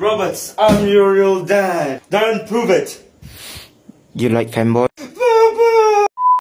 Roberts, I'm your real dad. Don't prove it. You like fanboy?